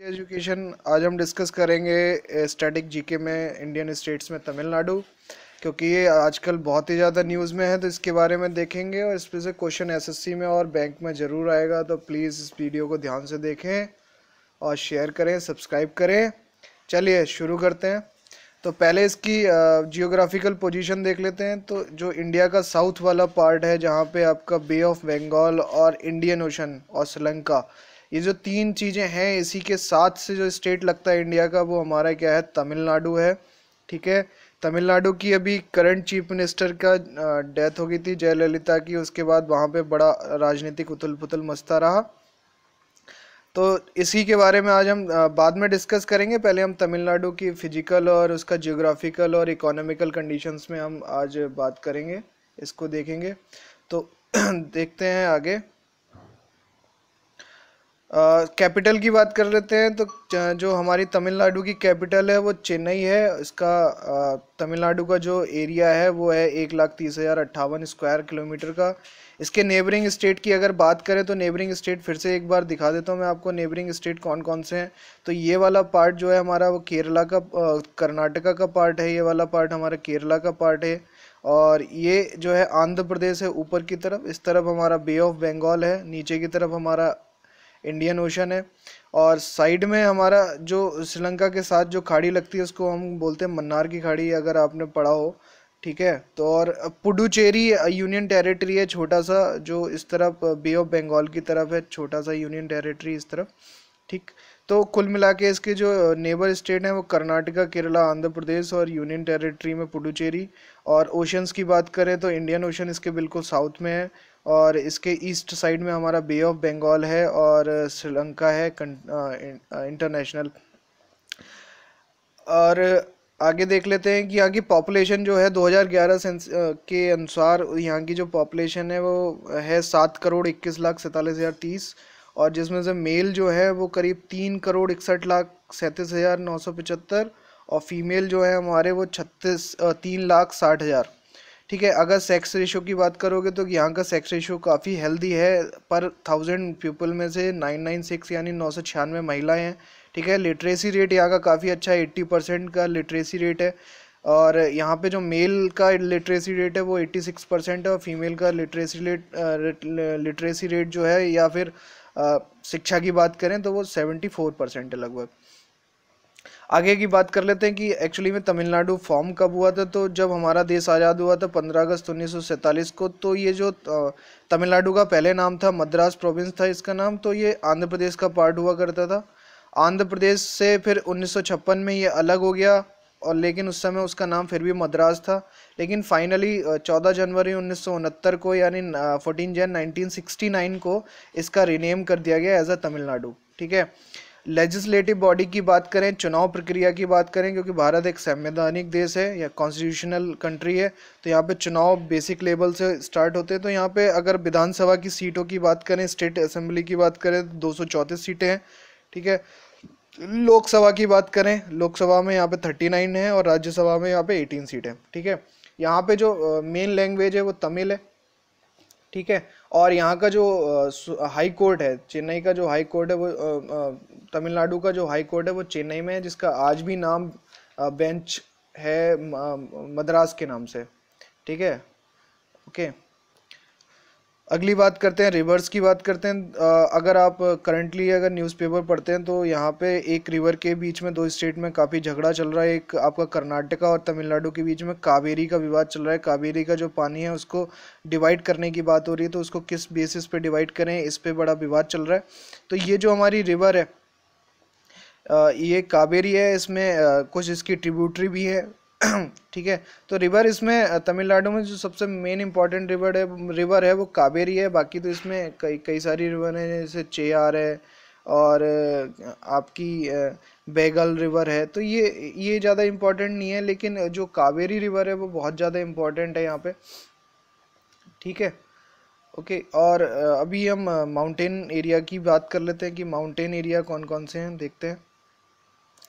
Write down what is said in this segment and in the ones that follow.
Education आज हम discuss करेंगे स्टैटिक जीके में इंडियन स्टेट्स में तमिलनाडु, क्योंकि ये आजकल बहुत ही ज़्यादा न्यूज़ में है तो इसके बारे में देखेंगे और इस पर से क्वेश्चन एसएससी में और बैंक में ज़रूर आएगा तो प्लीज़ इस वीडियो को ध्यान से देखें और शेयर करें सब्सक्राइब करें। चलिए शुरू करते हैं। तो पहले इसकी जियोग्राफिकल पोजीशन देख लेते हैं। तो जो इंडिया का साउथ वाला पार्ट है, जहाँ पे आपका बे ऑफ़ बंगाल और इंडियन ओशन और श्रीलंका ये जो तीन चीज़ें हैं, इसी के साथ से जो स्टेट लगता है इंडिया का, वो हमारा क्या है, तमिलनाडु है, ठीक है? तमिलनाडु की अभी करंट चीफ मिनिस्टर का डेथ हो गई थी, जयललिता की, उसके बाद वहाँ पे बड़ा राजनीतिक उथल पुथल मचता रहा। तो इसी के बारे में आज हम बाद में डिस्कस करेंगे। पहले हम तमिलनाडु की फ़िज़िकल और उसका जियोग्राफिकल और इकोनॉमिकल कंडीशंस में हम आज बात करेंगे, इसको देखेंगे। तो देखते हैं आगे। कैपिटल की बात कर लेते हैं तो जो हमारी तमिलनाडु की कैपिटल है, वो चेन्नई है। इसका तमिलनाडु का जो एरिया है, वो है एक लाख तीस हज़ार अट्ठावन स्क्वायर किलोमीटर का। इसके नेबरिंग स्टेट की अगर बात करें तो नेबरिंग स्टेट फिर से एक बार दिखा देता हूँ मैं आपको नेबरिंग स्टेट कौन कौन से हैं। तो ये वाला पार्ट जो है हमारा, वो केरला का कर्नाटका का पार्ट है, ये वाला पार्ट हमारा केरला का पार्ट है। और ये जो है आंध्र प्रदेश है, ऊपर की तरफ़। इस तरफ़ हमारा बे ऑफ़ बंगाल है, नीचे की तरफ़ हमारा इंडियन ओशन है। और साइड में हमारा जो श्रीलंका के साथ जो खाड़ी लगती है, उसको हम बोलते हैं मन्नार की खाड़ी, अगर आपने पढ़ा हो। ठीक है? तो और पुडुचेरी यूनियन टेरिटरी है छोटा सा जो इस तरफ़ बे ऑफ़ बंगाल की तरफ़ है छोटा सा यूनियन टेरिटरी इस तरफ़। ठीक? तो कुल मिला के इसके जो नेबर स्टेट हैं, वो कर्नाटका, केरला, आंध्र प्रदेश और यूनियन टेरिटरी में पुडुचेरी। और ओशंस की बात करें तो इंडियन ओशन इसके बिल्कुल साउथ में है। और इसके ईस्ट साइड में हमारा बे ऑफ़ बंगाल है और श्रीलंका है इंटरनेशनल और आगे देख लेते हैं कि यहाँ की पॉपुलेशन जो है 2011 के अनुसार यहाँ की जो पॉपुलेशन है वो है सात करोड़ इक्कीस लाख सैंतालीस हज़ार तीस और जिसमें से मेल जो है वो करीब तीन करोड़ इकसठ लाख सैंतीस हज़ार नौ सौ पचहत्तर और फीमेल जो है हमारे वो छत्तीस तीन लाख साठ हज़ार। ठीक है, अगर सेक्स रेशो की बात करोगे तो यहाँ का सेक्स रेशो काफ़ी हेल्दी है, पर थाउज़ेंड पीपल में से नाइन नाइन सिक्स यानी नौ सौ छियानवे महिलाएँ हैं, ठीक है लिटरेसी रेट यहाँ का काफ़ी अच्छा है एट्टी परसेंट का लिटरेसी रेट है, और यहाँ पे जो मेल का लिटरेसी रेट है वो एट्टी सिक्स परसेंट है और फीमेल का लिटरेसी रेट लिटरेसी रेट जो है या फिर शिक्षा की बात करें तो वो सेवेंटी फोर परसेंट है लगभग। आगे की बात कर लेते हैं कि एक्चुअली में तमिलनाडु फॉर्म कब हुआ था? तो जब हमारा देश आज़ाद हुआ था 15 अगस्त उन्नीस सौ सैंतालीस को तो ये जो तमिलनाडु का पहले नाम था मद्रास प्रोविंस था इसका नाम तो ये आंध्र प्रदेश का पार्ट हुआ करता था। आंध्र प्रदेश से फिर उन्नीस सौ छप्पन में ये अलग हो गया और लेकिन उस समय उसका नाम फिर भी मद्रास था। लेकिन फाइनली 14 जनवरी उन्नीस सौ उनहत्तर को यानी 14 जन 1969 को इसका रिनेम कर दिया गया एज अ तमिलनाडु, ठीक है? लेजिस्लेटिव बॉडी की बात करें, चुनाव प्रक्रिया की बात करें, क्योंकि भारत एक संवैधानिक देश है, या कॉन्स्टिट्यूशनल कंट्री है तो यहाँ पे चुनाव बेसिक लेवल से स्टार्ट होते हैं। तो यहाँ पे अगर विधानसभा की सीटों की बात करें स्टेट असेंबली की बात करें तो दो सौ चौंतीस सीटें हैं, ठीक है? लोकसभा की बात करें, लोकसभा में यहाँ पे थर्टी नाइन है और राज्यसभा में यहाँ पे एटीन सीटें ठीक है? यहाँ पे जो मेन लैंग्वेज है वो तमिल है, ठीक है? और यहाँ का जो हाई कोर्ट है, चेन्नई का जो हाई कोर्ट है, वो तमिलनाडु का जो हाई कोर्ट है, वो चेन्नई में है, जिसका आज भी नाम बेंच है मद्रास के नाम से। ठीक है? ओके? अगली बात करते हैं, रिवर्स की बात करते हैं। अगर आप करंटली अगर न्यूज़पेपर पढ़ते हैं तो यहाँ पे एक रिवर के बीच में, दो स्टेट में काफ़ी झगड़ा चल रहा है। एक आपका कर्नाटका और तमिलनाडु के बीच में कावेरी का विवाद चल रहा है। कावेरी का जो पानी है, उसको डिवाइड करने की बात हो रही है तो उसको किस बेसिस पे डिवाइड करें, इस पर बड़ा विवाद चल रहा है। तो ये जो हमारी रिवर है ये कावेरी है, इसमें कुछ इसकी ट्रिब्यूटरी भी है ठीक है? तो रिवर इसमें तमिलनाडु में जो सबसे मेन इंपॉर्टेंट रिवर है रिवर है वो कावेरी है। बाकी तो इसमें कई कई सारी रिवर हैं, जैसे चेयार है और आपकी बेगल रिवर है। तो ये ये ज़्यादा इम्पोर्टेंट नहीं है, लेकिन जो कावेरी रिवर है वो बहुत ज़्यादा इम्पोर्टेंट है यहाँ पे। ठीक है? ओके और अभी हम माउंटेन एरिया की बात कर लेते हैं कि माउंटेन एरिया कौन कौन से हैं, देखते हैं।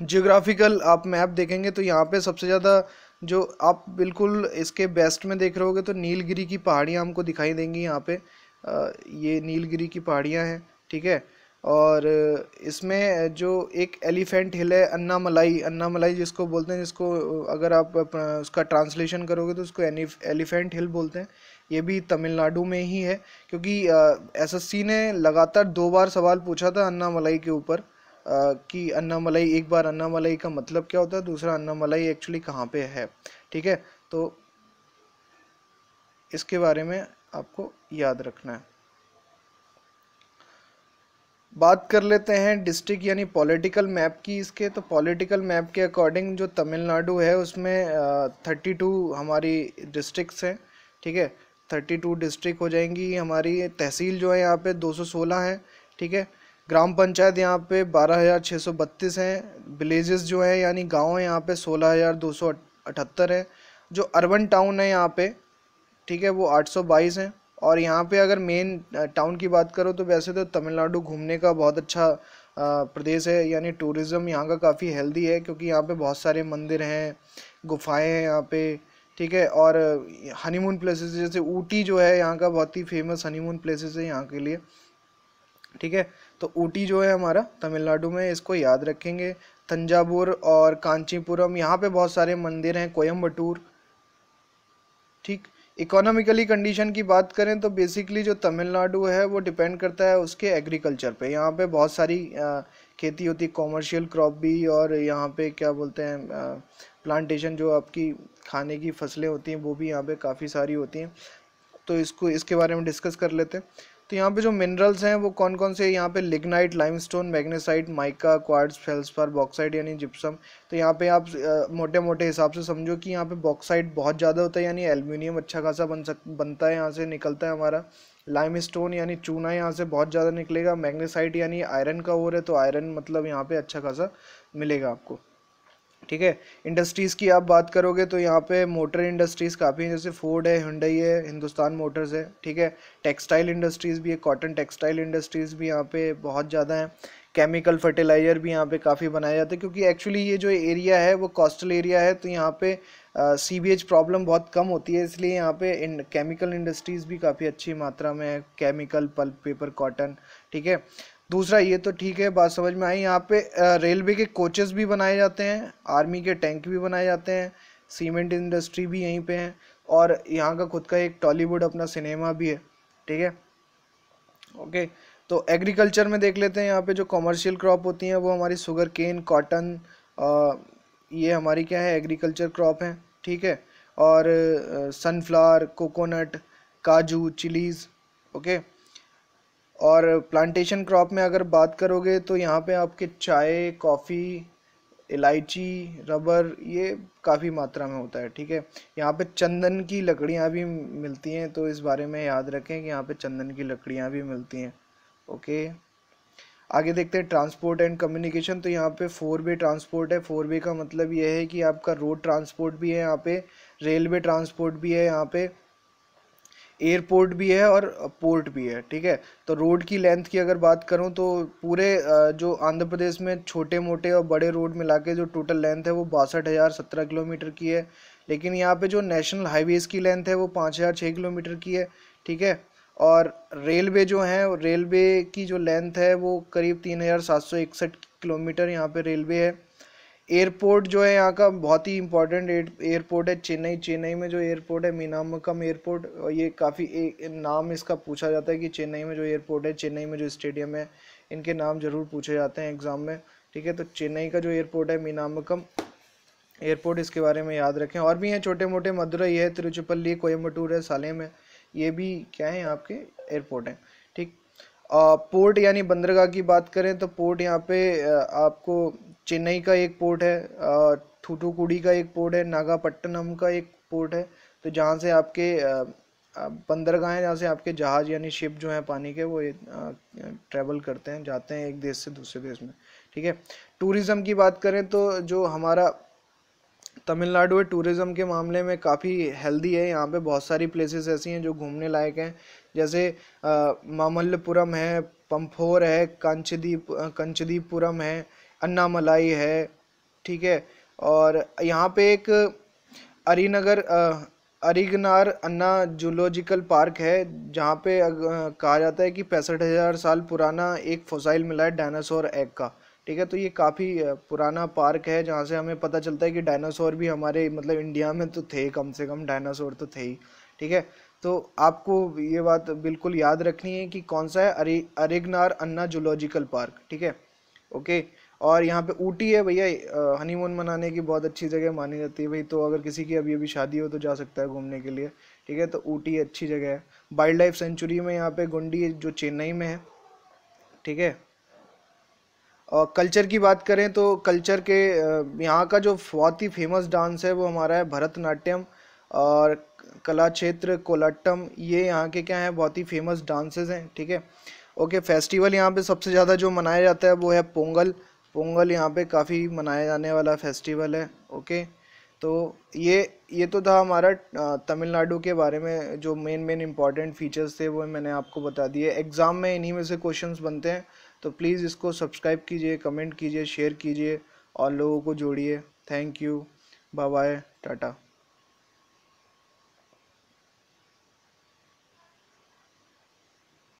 जियोग्राफिकल आप मैप देखेंगे तो यहाँ पे सबसे ज़्यादा जो आप बिल्कुल इसके बेस्ट में देख रहे होगे तो नीलगिरी की पहाड़ियाँ हमको दिखाई देंगी यहाँ पे। ये नीलगिरी की पहाड़ियाँ हैं, ठीक है? और इसमें जो एक एलिफेंट हिल है अन्ना मलाई अन्ना मलाई जिसको बोलते हैं, जिसको अगर आप उसका ट्रांसलेशन करोगे तो उसको एलिफेंट हिल बोलते हैं। ये भी तमिलनाडु में ही है, क्योंकि एसएससी ने लगातार दो बार सवाल पूछा था अन्ना मलाई के ऊपर। कि अन्ना मलाई एक बार अन्ना मलाई का मतलब क्या होता है, दूसरा अन्ना मलाई एक्चुअली कहाँ पे है, ठीक है? तो इसके बारे में आपको याद रखना है। बात कर लेते हैं डिस्ट्रिक्ट यानी पॉलिटिकल मैप की इसके। तो पॉलिटिकल मैप के अकॉर्डिंग जो तमिलनाडु है, उसमें थर्टी टू हमारी डिस्ट्रिक्ट्स हैं, ठीक है? थर्टी टू डिस्ट्रिक्ट हो जाएँगी। हमारी तहसील जो है यहाँ पे दो सौ सोलह है, ठीक है? ग्राम पंचायत यहाँ पे बारह हज़ार छः सौ बत्तीस हैं। विलेजेस जो है, यानी गाँव है, यहाँ पे सोलह हज़ार दो सौ अठहत्तर है। जो अर्बन टाउन है यहाँ पे, ठीक है, वो आठ सौ बाईस हैं। और यहाँ पे अगर मेन टाउन की बात करो तो वैसे तो तमिलनाडु घूमने का बहुत अच्छा प्रदेश है। यानी टूरिज़्म यहाँ का काफ़ी हेल्दी है, क्योंकि यहाँ पे बहुत सारे मंदिर हैं, गुफाएँ हैं यहाँ पे, ठीक है। और हनीमून प्लेसेस जैसे ऊटी जो है, यहाँ का बहुत ही फ़ेमस हनीमून प्लेसेस है यहाँ के लिए, ठीक है। तो ऊटी जो है हमारा तमिलनाडु में इसको याद रखेंगे। तंजावुर और कांचीपुरम यहाँ पे बहुत सारे मंदिर हैं कोयम्बटूर ठीक? इकोनॉमिकली कंडीशन की बात करें तो बेसिकली जो तमिलनाडु है वो डिपेंड करता है उसके एग्रीकल्चर पे। यहाँ पे बहुत सारी आ, खेती होती है कॉमर्शियल क्रॉप भी और यहाँ पे क्या बोलते हैं प्लांटेशन जो आपकी खाने की फ़सलें होती हैं वो भी यहाँ पे काफ़ी सारी होती हैं। तो इसको इसके बारे में डिस्कस कर लेते हैं। तो यहाँ पे जो मिनरल्स हैं, वो कौन कौन से यहाँ पे lignite limestone magnesite mica quartz feldspar bauxite यानी जिप्सम तो यहाँ पे आप मोटे मोटे हिसाब से समझो कि यहाँ पे बॉक्साइड बहुत ज़्यादा होता है, यानी एल्यूमिनियम अच्छा खासा बन सक, बनता है, यहाँ से निकलता है हमारा। लाइम स्टोन यानी चूना यहाँ से बहुत ज़्यादा निकलेगा। मैग्नेसाइट यानी आयरन का ओर है तो आयरन मतलब यहाँ पे अच्छा खासा मिलेगा आपको। ठीक है? इंडस्ट्रीज़ की आप बात करोगे तो यहाँ पे मोटर इंडस्ट्रीज़ काफ़ी हैं, जैसे फोर्ड है हुंडई है हिंदुस्तान मोटर्स है, ठीक है? टेक्सटाइल इंडस्ट्रीज़ भी है कॉटन टेक्सटाइल इंडस्ट्रीज़ भी यहाँ पे बहुत ज़्यादा हैं। केमिकल फर्टिलाइज़र भी यहाँ पे काफ़ी बनाए जाते हैं, क्योंकि एक्चुअली ये जो एरिया है, वो कोस्टल एरिया है तो यहाँ पे सी बी एच प्रॉब्लम बहुत कम होती है, इसलिए यहाँ पे इन केमिकल इंडस्ट्रीज़ भी काफ़ी अच्छी मात्रा में है। केमिकल पल्प पेपर कॉटन ठीक है? दूसरा, ये तो ठीक है, बात समझ में आई। यहाँ पे रेलवे के कोचेस भी बनाए जाते हैं, आर्मी के टैंक भी बनाए जाते हैं, सीमेंट इंडस्ट्री भी यहीं पे है, और यहाँ का खुद का एक टॉलीवुड अपना सिनेमा भी है, ठीक है? ओके तो एग्रीकल्चर में देख लेते हैं, यहाँ पे जो कॉमर्शियल क्रॉप होती हैं, वो हमारी शुगर केन, कॉटन ये हमारी क्या है, एग्रीकल्चर क्रॉप है, ठीक है? और सनफ्लावर, कोकोनट, काजू, चिलीज़, ओके? और प्लांटेशन क्रॉप में अगर बात करोगे तो यहाँ पे आपके चाय कॉफ़ी इलायची रबर ये काफ़ी मात्रा में होता है, ठीक है? यहाँ पे चंदन की लकड़ियाँ भी मिलती हैं तो इस बारे में याद रखें कि यहाँ पे चंदन की लकड़ियाँ भी मिलती हैं, ओके? आगे देखते हैं ट्रांसपोर्ट एंड कम्युनिकेशन तो यहाँ पे फोर वे ट्रांसपोर्ट है। फोर वे का मतलब ये है कि आपका रोड ट्रांसपोर्ट भी है, यहाँ पे रेलवे ट्रांसपोर्ट भी है, यहाँ पे एयरपोर्ट भी है और पोर्ट भी है, ठीक है? तो रोड की लेंथ की अगर बात करूँ तो पूरे जो आंध्र प्रदेश में छोटे मोटे और बड़े रोड मिला के जो टोटल लेंथ है वो बासठ हज़ार सत्रह किलोमीटर की है। लेकिन यहाँ पे जो नेशनल हाईवेज़ की लेंथ है वो पाँच हज़ार छः किलोमीटर की है, ठीक है? और रेलवे जो है, रेलवे की जो लेंथ है वो करीब तीन हज़ार सात सौ इकसठ किलोमीटर यहाँ पे रेलवे है। एयरपोर्ट जो है यहाँ का बहुत ही इंपॉर्टेंट एयरपोर्ट है, चेन्नई चेन्नई में जो एयरपोर्ट है, मीनामकम एयरपोर्ट ये काफ़ी एक नाम इसका पूछा जाता है कि चेन्नई में जो एयरपोर्ट है, चेन्नई में जो स्टेडियम है, इनके नाम ज़रूर पूछे जाते हैं एग्ज़ाम में, ठीक है? तो चेन्नई का जो एयरपोर्ट है, मीनामकम एयरपोर्ट इसके बारे में याद रखें। और भी हैं छोटे मोटे मदुरई है तिरुचिपल्ली कोयम्बटूर है, सालेम है, ये भी क्या है आपके एयरपोर्ट हैं, ठीक? पोर्ट यानी बंदरगाह की बात करें तो पोर्ट यहाँ पे आपको चेन्नई का एक पोर्ट है थूथुकुडी का एक पोर्ट है, नागापट्टनम का एक पोर्ट है। तो जहाँ से आपके बंदरगाह हैं, जहाँ से आपके जहाज़ यानी शिप जो हैं पानी के, वो ट्रैवल करते हैं, जाते हैं एक देश से दूसरे देश में। ठीक है? टूरिज़्म की बात करें तो जो हमारा तमिलनाडु टूरिज़्म के मामले में काफ़ी हेल्दी है। यहाँ पे बहुत सारी प्लेसेस ऐसी हैं जो घूमने लायक हैं। जैसे मामल्लपुरम है, पंफोर है, कंचदीप कंचदीपुरम है, अन्नामलाई है, ठीक है? और यहाँ पे एक अरीनगर अरिगनार अन्ना जूलॉजिकल पार्क है, जहाँ पे कहा जाता है कि पैंसठ हज़ार साल पुराना एक फोसाइल मिला है डायनासोर एग का। ठीक है तो ये काफ़ी पुराना पार्क है जहाँ से हमें पता चलता है कि डायनासोर भी हमारे मतलब इंडिया में तो थे, कम से कम डायनासोर तो थे ही, ठीक है? तो आपको ये बात बिल्कुल याद रखनी है कि कौन सा है? अरे, अरेगनार अन्ना जूलॉजिकल पार्क, ठीक है? ओके, और यहाँ पे ऊटी है भैया हनीमून मनाने की बहुत अच्छी जगह मानी जाती है भाई तो अगर किसी की अभी अभी शादी हो तो जा सकता है घूमने के लिए, ठीक है? तो ऊटी अच्छी जगह है। वाइल्ड लाइफ सेंचुरी में यहाँ पे गुंडी जो चेन्नई में है, ठीक है? कल्चर की बात करें तो कल्चर के यहाँ का जो बहुत ही फ़ेमस डांस है वो हमारा है भरतनाट्यम और कला क्षेत्र कोलाटम ये यहाँ के क्या हैं, बहुत ही फ़ेमस डांसेस हैं, ठीक है? ओके फेस्टिवल यहाँ पे सबसे ज़्यादा जो मनाया जाता है वो है पोंगल। पोंगल यहाँ पे काफ़ी मनाया जाने वाला फेस्टिवल है ओके तो ये ये तो था हमारा तमिलनाडु के बारे में जो मेन मेन इंपॉर्टेंट फीचर्स थे वो मैंने आपको बता दिए। एग्ज़ाम में इन्हीं में से क्वेश्चंस बनते हैं। तो प्लीज़ इसको सब्सक्राइब कीजिए कमेंट कीजिए शेयर कीजिए और लोगों को जोड़िए। Thank you bye bye tata